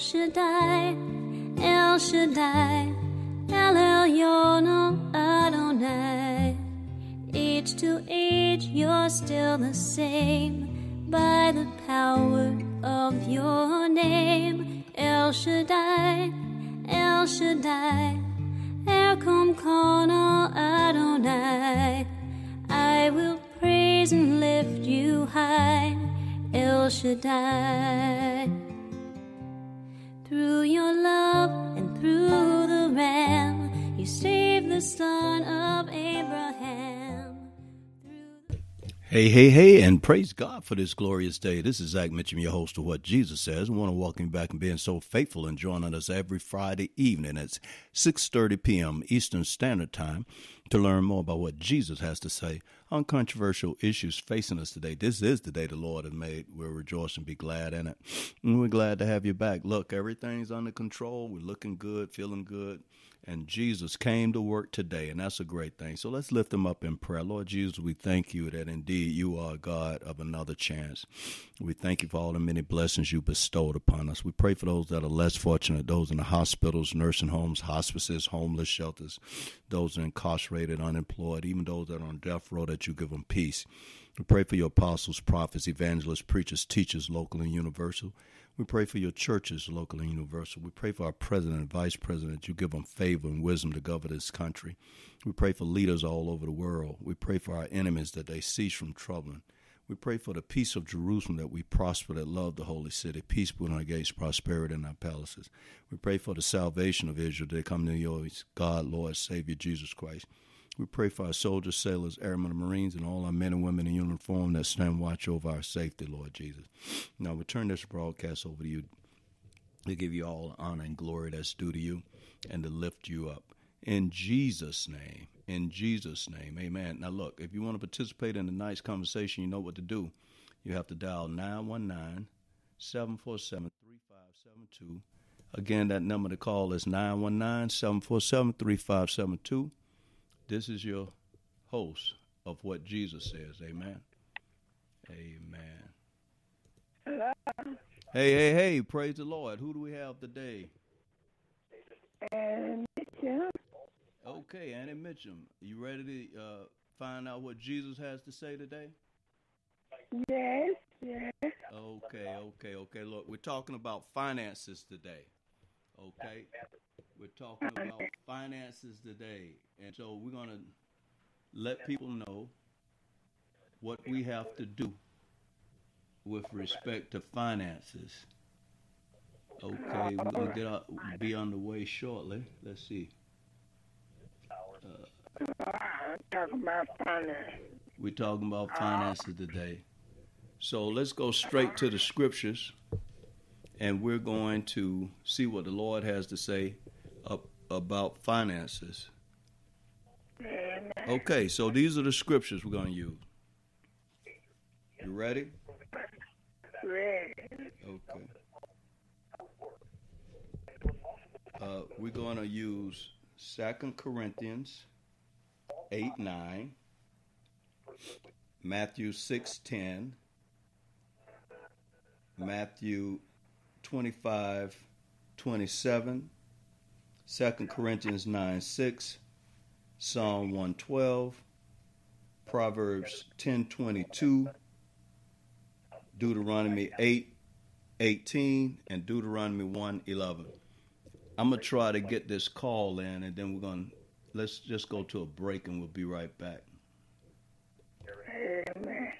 Shaddai, El Shaddai, El Elyon Adonai. Age to age, you're still the same by the power of your name. El Shaddai, El Shaddai, Erkom Kona Adonai. I will praise and lift you high, El Shaddai. Through your love and through the Ram, you saved the son of Abraham. Hey, hey, hey, and praise God for this glorious day. This is Zach Mitchum, your host of What Jesus Says. I want to welcome you back and being so faithful and joining us every Friday evening at 6.30 p.m. Eastern Standard Time to learn more about what Jesus has to say on controversial issues facing us today. This is the day the Lord has made. We'll rejoice and be glad in it. And we're glad to have you back. Look, everything's under control. We're looking good, feeling good. And Jesus came to work today, and that's a great thing. So let's lift him up in prayer. Lord Jesus, we thank you that indeed you are a God of another chance. We thank you for all the many blessings you bestowed upon us. We pray for those that are less fortunate, those in the hospitals, nursing homes, hospices, homeless shelters, those incarcerated, unemployed, even those that are on death row, that you give them peace. We pray for your apostles, prophets, evangelists, preachers, teachers, local and universal. We pray for your churches, local and universal. We pray for our president and vice president. You give them favor and wisdom to govern this country. We pray for leaders all over the world. We pray for our enemies that they cease from troubling. We pray for the peace of Jerusalem that we prosper, that love the holy city, peace put on our gates, prosperity in our palaces. We pray for the salvation of Israel. They come to your God, Lord, Savior, Jesus Christ. We pray for our soldiers, sailors, airmen, and marines, and all our men and women in uniform that stand watch over our safety, Lord Jesus. Now we turn this broadcast over to you to give you all honor and glory that's due to you and to lift you up. In Jesus' name, in Jesus' name, amen. Now, look, if you want to participate in tonight's conversation, you know what to do. You have to dial 919 747 3572. Again, that number to call is 919 747 3572. This is your host of what Jesus says. Amen. Amen. Hello. Hey, hey, hey, praise the Lord. Who do we have today? And Mitchum. Okay, Annie Mitchum. You ready to uh, find out what Jesus has to say today? Yes, yes. Okay, okay, okay. Look, we're talking about finances today. Okay? We're talking about finances today. And so we're going to let people know what we have to do with respect to finances. Okay, we're going to get be on the way shortly. Let's see. Uh, talking about finance. We're talking about finances today. So let's go straight to the scriptures and we're going to see what the Lord has to say about finances. Okay, so these are the scriptures we're going to use. You ready? Ready. Okay. Uh, we're going to use Second Corinthians 8 9, Matthew 6 10, Matthew 25 27, 2 Corinthians 9 6, Psalm 112, Proverbs 10 22, Deuteronomy 8 18, and Deuteronomy 1 11. I'm going to try to get this call in, and then we're going to let's just go to a break and we'll be right back. Amen.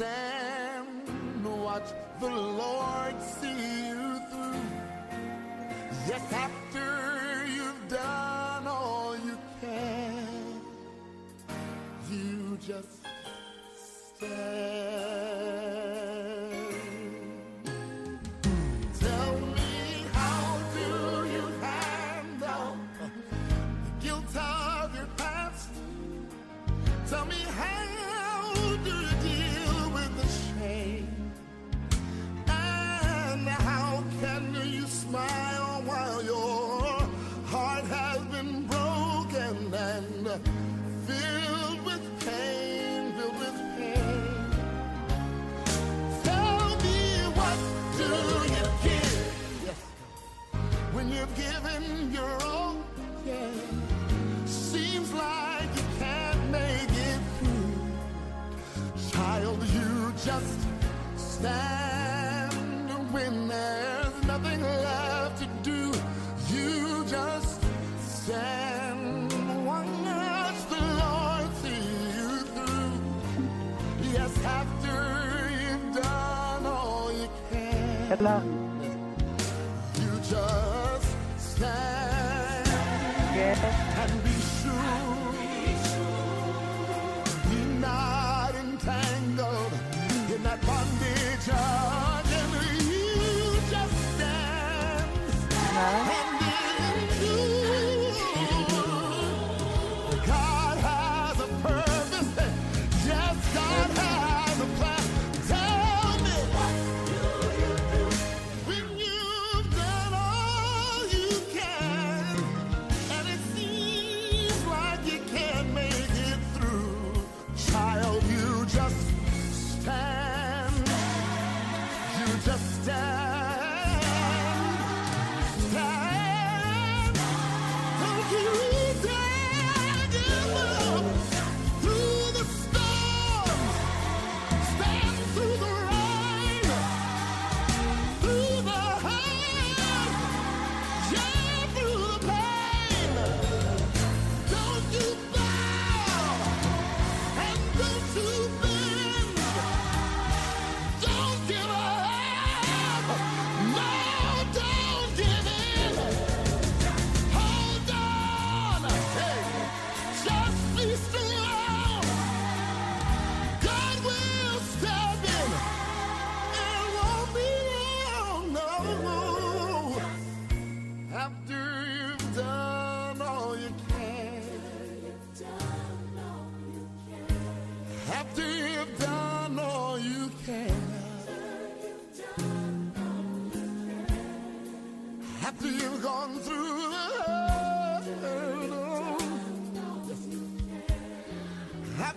Stand, watch the Lord see you through. Yes, after you've done all you can, you just stand. There's nothing left to do. You just stand. The Lord see you through. Yes, after you've done all you can. Hello.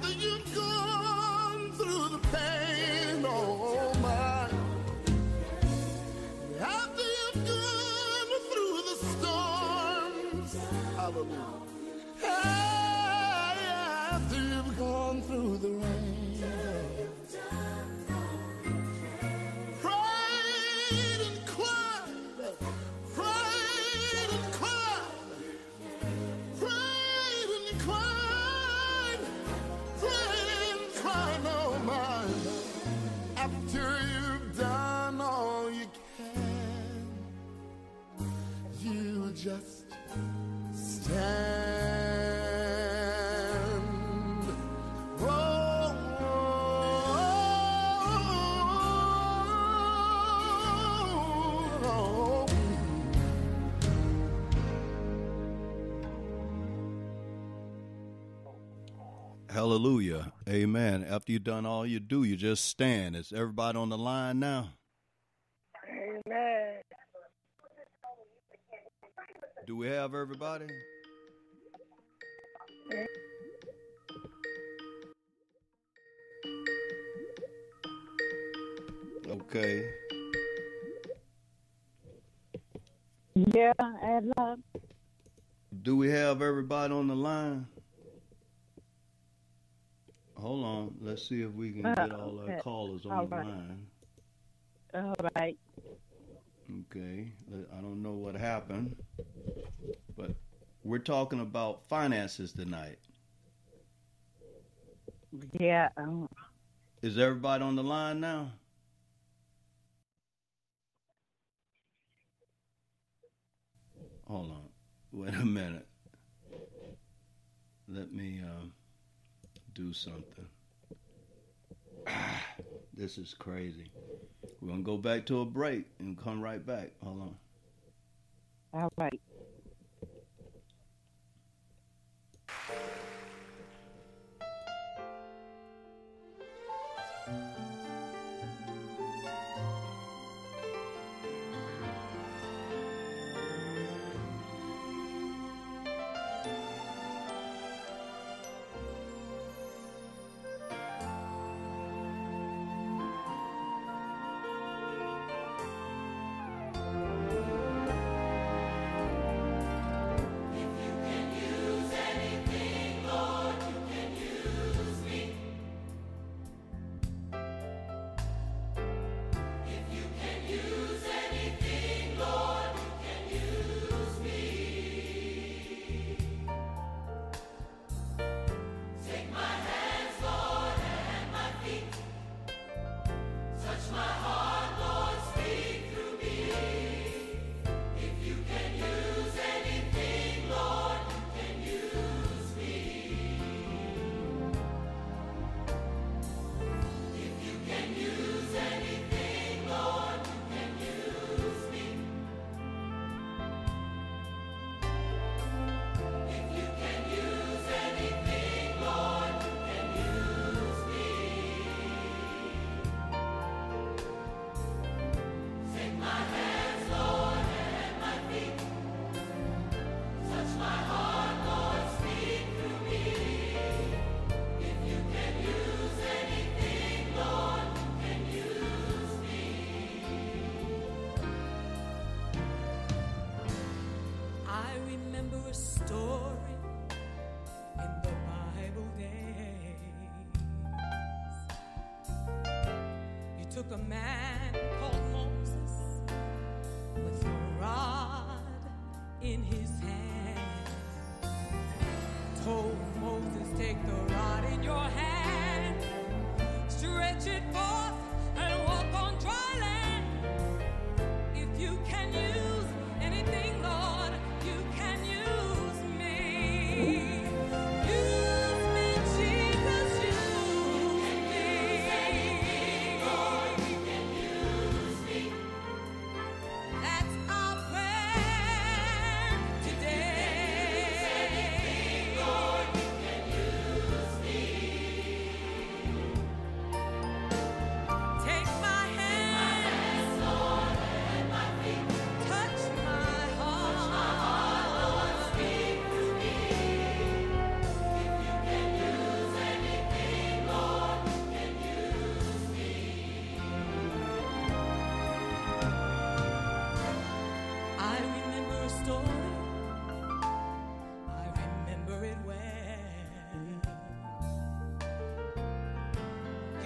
After you've Hallelujah. Amen. After you've done all you do, you just stand. Is everybody on the line now? Amen. Do we have everybody? Okay. Yeah, hello. Do we have everybody on the line? Hold on. Let's see if we can uh, get all our callers on the line. All right. Okay. I don't know what happened, but we're talking about finances tonight. Yeah. Um, Is everybody on the line now? Hold on. Wait a minute. Let me. Uh, do something. Ah, this is crazy. We're going to go back to a break and come right back. Hold on. All right. a man.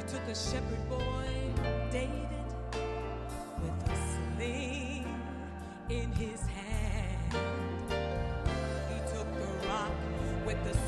took a shepherd boy, David, with a sling in his hand. He took the rock with the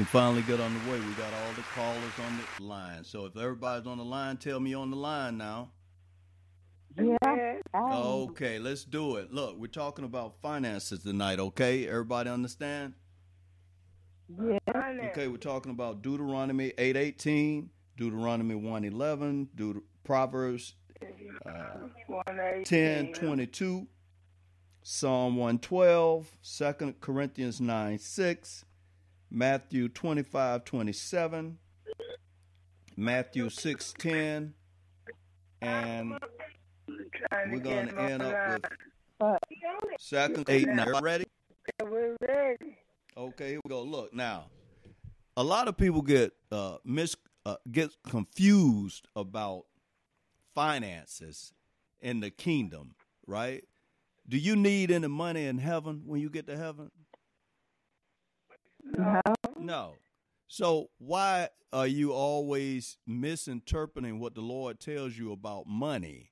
can finally get on the way. We got all the callers on the line. So if everybody's on the line, tell me on the line now. Yeah. Okay, let's do it. Look, we're talking about finances tonight, okay? Everybody understand? Yeah. Okay, we're talking about Deuteronomy 8:18, Deuteronomy 1:11, Deut- Proverbs uh, 118. 10 22 psalm 112 2 corinthians 9 6 matthew 25 27 matthew 6 10 and we're going to end up with second 8 9 ready. We're ready. okay here we go. Look now a lot of people get uh mis uh, get confused about finances in the kingdom right? Do you need any money in heaven when you get to heaven no. No. So why are you always misinterpreting what the Lord tells you about money?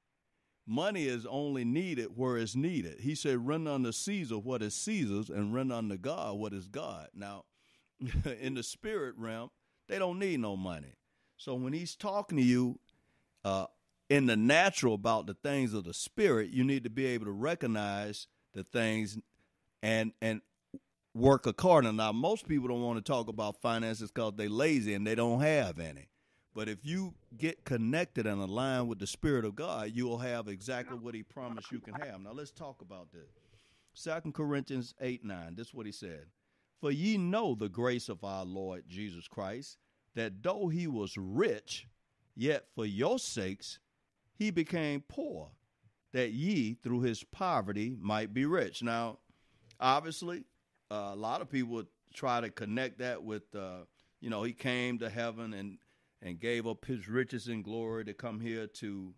Money is only needed where it's needed. He said, render unto Caesar what is Caesar's and render unto God what is God. Now, in the spirit realm, they don't need no money. So when he's talking to you uh, in the natural about the things of the spirit, you need to be able to recognize the things and and work according. Now, most people don't want to talk about finances because they're lazy and they don't have any. But if you get connected and aligned with the Spirit of God, you will have exactly what He promised you can have. Now, let's talk about this. Second Corinthians 8 9, this is what He said. For ye know the grace of our Lord Jesus Christ, that though He was rich, yet for your sakes He became poor, that ye through His poverty might be rich. Now, obviously, uh, a lot of people try to connect that with, uh, you know, he came to heaven and and gave up his riches and glory to come here to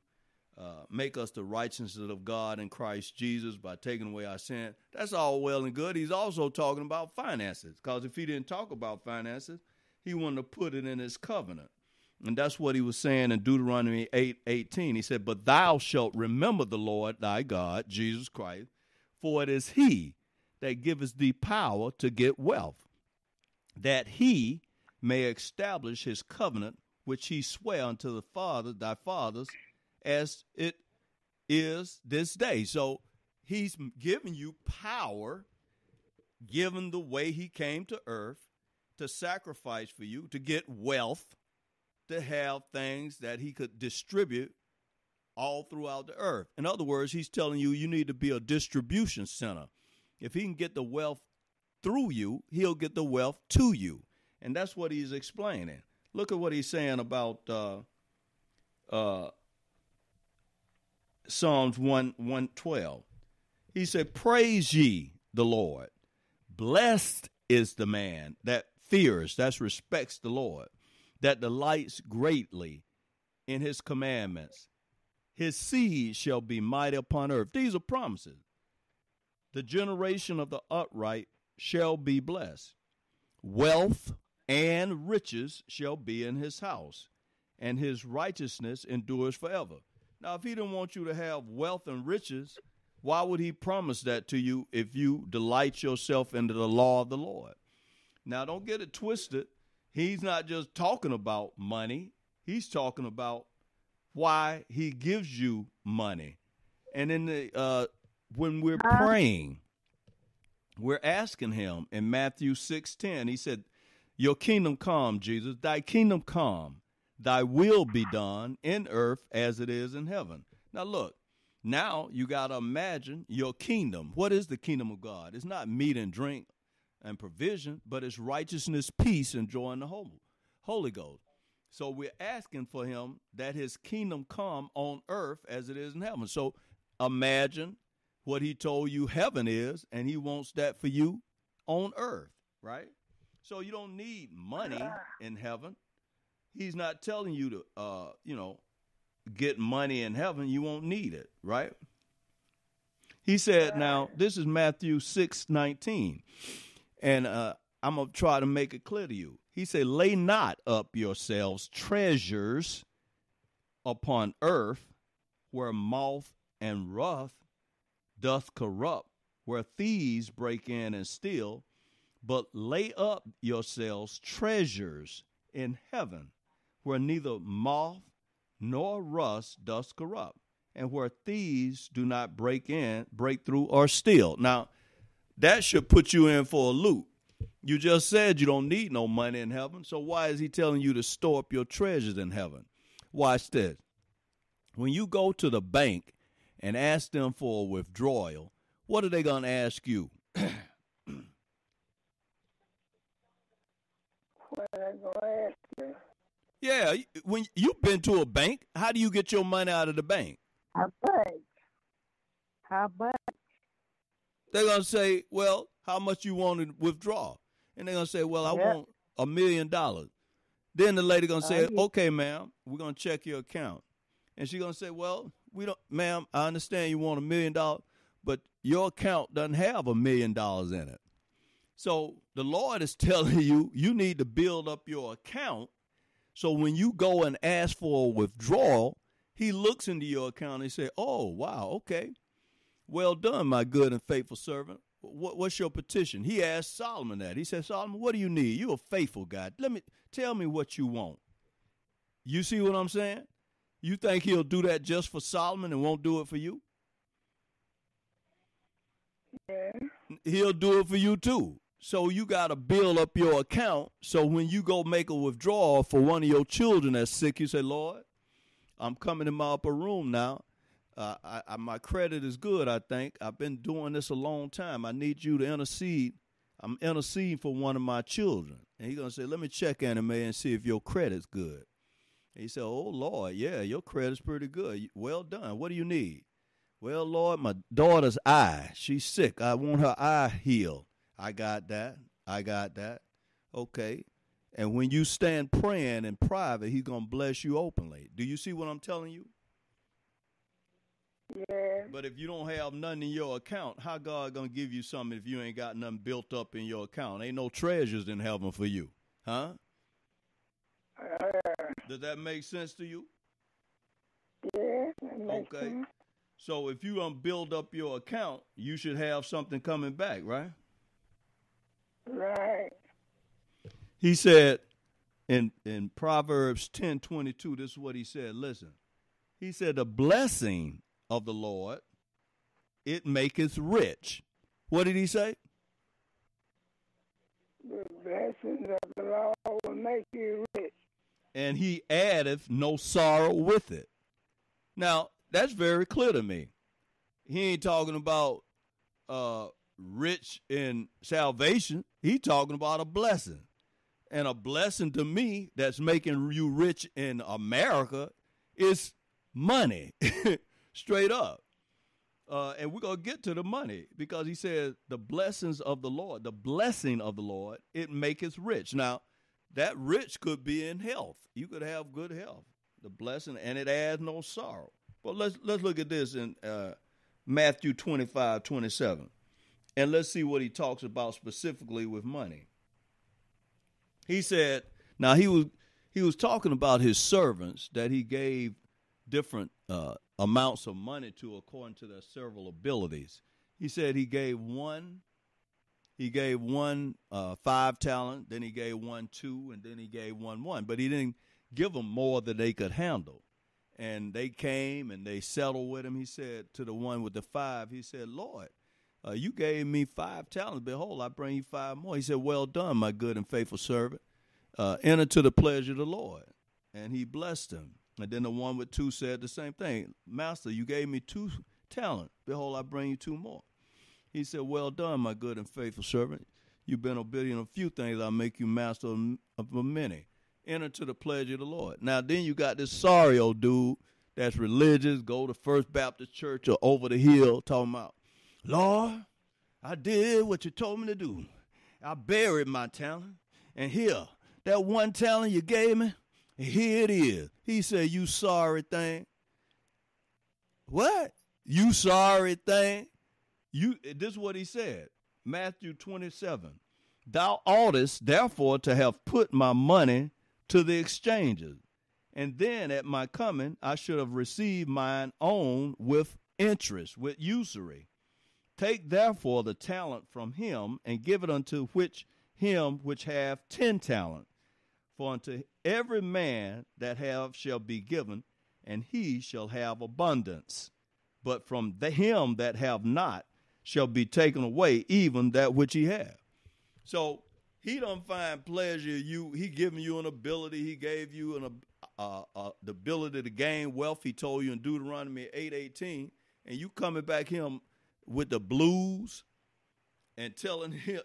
uh, make us the righteousness of God in Christ Jesus by taking away our sin. That's all well and good. He's also talking about finances because if he didn't talk about finances, he wouldn't have put it in his covenant. And that's what he was saying in Deuteronomy 8 18. He said, But thou shalt remember the Lord thy God, Jesus Christ, for it is he that giveth thee power to get wealth, that he may establish his covenant which he sware unto the father thy fathers as it is this day. So he's giving you power, given the way he came to earth to sacrifice for you, to get wealth, to have things that he could distribute all throughout the earth. In other words, he's telling you you need to be a distribution center. If he can get the wealth through you, he'll get the wealth to you. And that's what he's explaining. Look at what he's saying about uh, uh, Psalms 1 112. He said, Praise ye the Lord. Blessed is the man that fears, that respects the Lord, that delights greatly in his commandments. His seed shall be mighty upon earth. These are promises. The generation of the upright shall be blessed. Wealth and riches shall be in his house, and his righteousness endures forever. Now, if he didn't want you to have wealth and riches, why would he promise that to you if you delight yourself into the law of the Lord? Now, don't get it twisted. He's not just talking about money, he's talking about why he gives you money. And in the uh, when we're praying, we're asking him in Matthew 6:10. He said, "Your kingdom come, Jesus. Thy kingdom come. Thy will be done in earth as it is in heaven." Now look, now you got to imagine your kingdom. What is the kingdom of God? It's not meat and drink and provision, but it's righteousness, peace, and joy in the Holy, Holy Ghost. So we're asking for him that his kingdom come on earth as it is in heaven. So imagine what he told you heaven is, and he wants that for you on earth, right? So you don't need money in heaven. He's not telling you to, uh, you know, get money in heaven. You won't need it, right? He said, now, this is Matthew 6 19. And uh, I'm going to try to make it clear to you. He said, Lay not up yourselves treasures upon earth where moth and rust doth corrupt, where thieves break in and steal. but lay up yourselves treasures in heaven, where neither moth nor rust does corrupt, and where thieves do not break in, break through, or steal. Now, that should put you in for a loop. You just said you don't need no money in heaven, so why is he telling you to store up your treasures in heaven? Watch this. When you go to the bank and ask them for a withdrawal, what are they going to ask you? What I gonna ask you? Yeah, when you've been to a bank, how do you get your money out of the bank? How much? How much? They're gonna say, "Well, how much you want to withdraw?" And they're gonna say, "Well, I Yeah. want a million dollars." Then the lady gonna say, Oh, yeah. "Okay, ma'am, we're gonna check your account," and she's gonna say, "Well, we don't, ma'am. I understand you want a million dollars, but your account doesn't have a million dollars in it." So the Lord is telling you you need to build up your account. So when you go and ask for a withdrawal, He looks into your account and say, "Oh, wow, okay." Well done, my good and faithful servant. What, what's your petition? He asked Solomon that. He said, Solomon, what do you need? You're a faithful guy. Let me tell me what you want. You see what I'm saying? You think he'll do that just for Solomon and won't do it for you? Yeah. He'll do it for you too. So you got to build up your account. So when you go make a withdrawal for one of your children that's sick, you say, Lord, I'm coming in my upper room now. Uh, I, I, my credit is good, I think. I've been doing this a long time. I need you to intercede. I'm interceding for one of my children. And he's going to say, let me check anime and see if your credit's good. He said, oh, Lord, yeah, your credit's pretty good. Well done. What do you need? Well, Lord, my daughter's eye. She's sick. I want her eye healed. I got that. I got that. Okay. And when you stand praying in private, he's going to bless you openly. Do you see what I'm telling you? Yeah. But if you don't have nothing in your account, how God gonna give you something if you ain't got nothing built up in your account? Ain't no treasures in heaven for you, huh? Uh, Does that make sense to you? yeah. Okay. sense. So if you don't build up your account, you should have something coming back, right? Right. He said in in Proverbs ten twenty two, this is what he said. Listen. He said, The blessing of the Lord, it maketh rich. What did he say? The blessings of the Lord will make you rich. And he addeth no sorrow with it. Now, that's very clear to me. He ain't talking about uh, rich in salvation. He talking about a blessing. And a blessing to me that's making you rich in America is money, straight up. Uh, and we're going to get to the money because he said, the blessings of the Lord, the blessing of the Lord, it maketh rich. Now, that rich could be in health. You could have good health, the blessing, and it adds no sorrow. But let's let's look at this in uh, Matthew 25, 27. And let's see what he talks about specifically with money. He said, now he was he was talking about his servants that he gave different uh, amounts of money to according to their several abilities. He said he gave one he gave one uh, five talent, then he gave one two, and then he gave one one. But he didn't give them more than they could handle. And they came and they settled with him. He said to the one with the five, he said, Lord, uh, you gave me five talents. Behold, I bring you five more. He said, Well done, my good and faithful servant. Uh, enter to the pleasure of the Lord. And he blessed him. And then the one with two said the same thing. Master, you gave me two talents. Behold, I bring you two more. He said, Well done, my good and faithful servant. You've been obedient in a few things. I'll make you master of many. Enter to the pleasure of the Lord. Now, then you got this sorry old dude that's religious, go to First Baptist Church or over the hill talking about, Lord, I did what you told me to do. I buried my talent. And here, that one talent you gave me, here it is. He said, You sorry thing. What? You sorry thing? You this is what he said. Matthew 27. Thou oughtest therefore to have put my money to the exchanges, and then at my coming I should have received mine own with interest, with usury. Take therefore the talent from him and give it unto which him which have ten talent. For unto every man that have shall be given, and he shall have abundance. But from the him that have not shall be taken away even that which he have. So he don't find pleasure. You he giving you an ability. He gave you an uh, uh, the ability to gain wealth. He told you in Deuteronomy eight eighteen, and you coming back him with the blues and telling him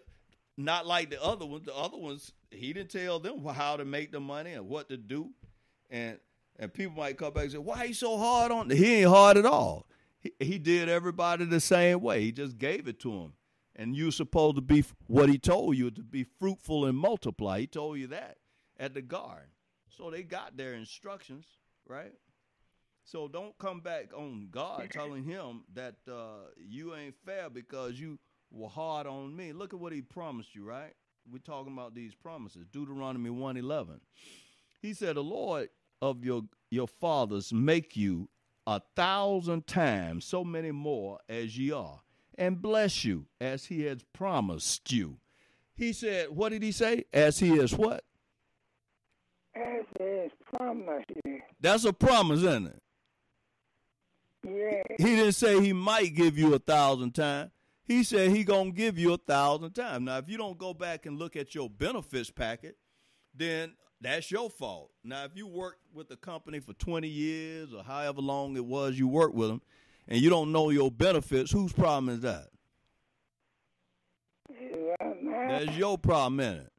not like the other ones. The other ones he didn't tell them how to make the money and what to do, and and people might come back and say, "Why he so hard on?" He ain't hard at all. He, did everybody the same way. He just gave it to them and you're supposed to be what he told you to be fruitful and multiply. He told you that at the garden. So they got their instructions, right? So don't come back on God telling him that uh, you ain't fair because you were hard on me. Look at what he promised you, right? We're talking about these promises. Deuteronomy 111. He said, The Lord of your your fathers make you a thousand times so many more as ye are and bless you as he has promised you. He said, what did he say? As he is what? As he is promised you. That's a promise, isn't it? Yeah. He didn't say he might give you a thousand times. He said he gonna give you a thousand times. Now, if you don't go back and look at your benefits packet, then that's your fault. Now, if you worked with the company for 20 years or however long it was you worked with them, and you don't know your benefits, whose problem is that? That's your problem, isn't it?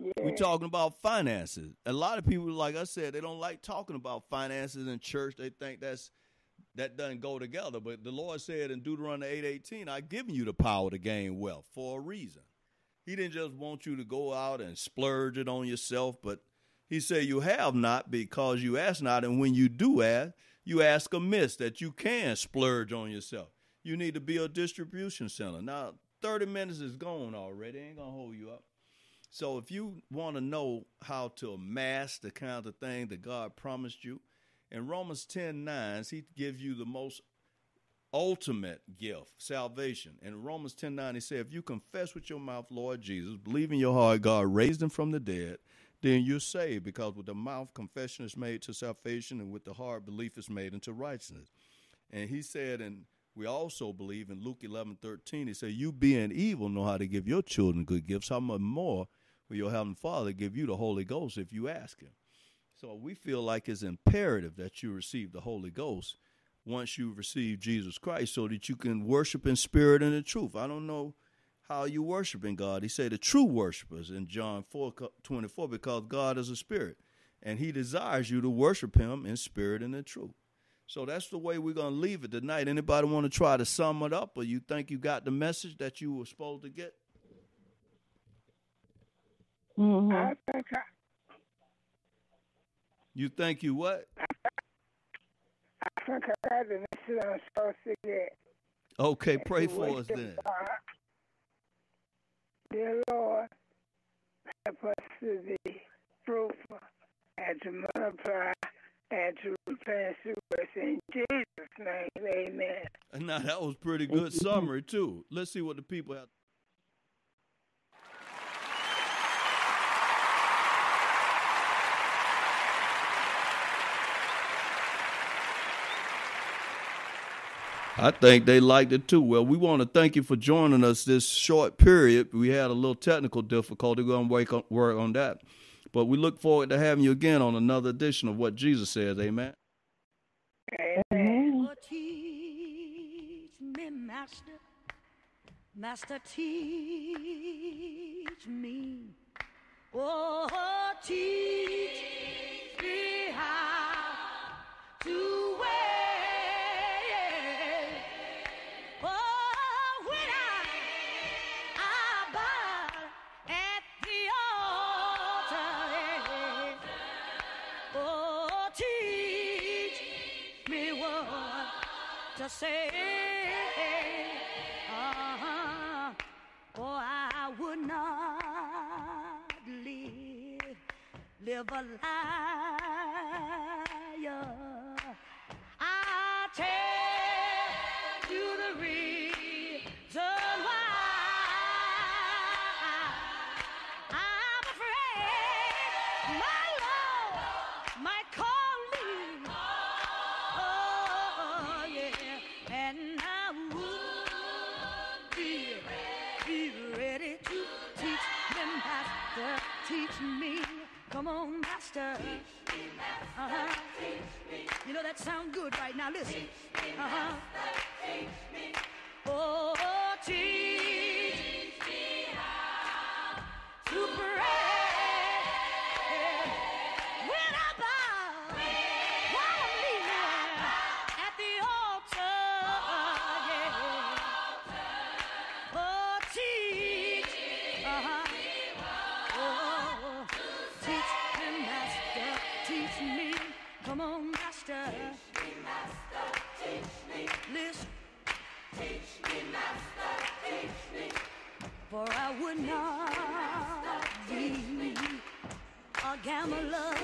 Yeah. We're talking about finances. A lot of people, like I said, they don't like talking about finances in church. They think that's that doesn't go together. But the Lord said in Deuteronomy eight eighteen, I've given you the power to gain wealth for a reason. He didn't just want you to go out and splurge it on yourself, but he said you have not because you ask not, and when you do ask, you ask amiss that you can splurge on yourself. You need to be a distribution center. Now, 30 minutes is gone already. Ain't gonna hold you up. So if you want to know how to amass the kind of thing that God promised you, in Romans 10 9, he gives you the most ultimate gift, salvation. In Romans 10 9, he said, If you confess with your mouth, Lord Jesus, believe in your heart God raised him from the dead, then you're saved because with the mouth confession is made to salvation and with the heart belief is made into righteousness. And he said, and we also believe in Luke 11 13, he said, You being evil know how to give your children good gifts. How much more will your Heavenly Father give you the Holy Ghost if you ask Him? So we feel like it's imperative that you receive the Holy Ghost once you receive Jesus Christ so that you can worship in spirit and in truth. I don't know how you worshiping God. He said the true worshipers in John 4 24, because God is a spirit and he desires you to worship him in spirit and in truth. So that's the way we're going to leave it tonight. Anybody want to try to sum it up or you think you got the message that you were supposed to get? Mm-hmm. I think I, You think you what? I think I got the message I'm supposed to get. Okay, pray To for us worship then. God. Dear Lord, help us to be fruitful and to multiply and to repent to us in Jesus' name. Amen. Now that was pretty good summary too. Let's see what the people have. I think they liked it too. Well, we want to thank you for joining us this short period. We had a little technical difficulty. We're going to work on, work on that. But we look forward to having you again on another edition of What Jesus Says. Amen. Amen. Oh, teach me, Master. Master, teach me. Oh, teach me how to wait. Say. Uh-huh. For I would not live, live a liar. I tell teach me. Come on, master. Uh-huh. You know that sound good right now. Listen. Uh-huh. Oh, teach. I would not be a gambler.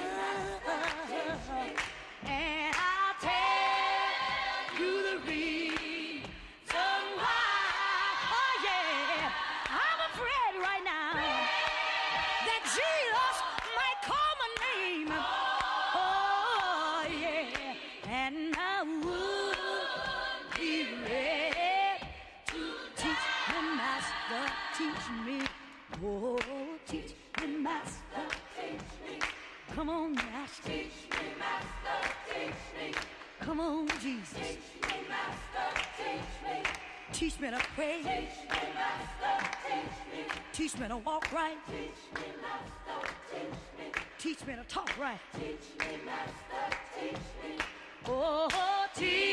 Teach me to pray. Teach me, Master, teach me. Teach me to walk right. Teach me, Master, teach me. Teach me to talk right. Teach me, Master, teach me. Oh, teach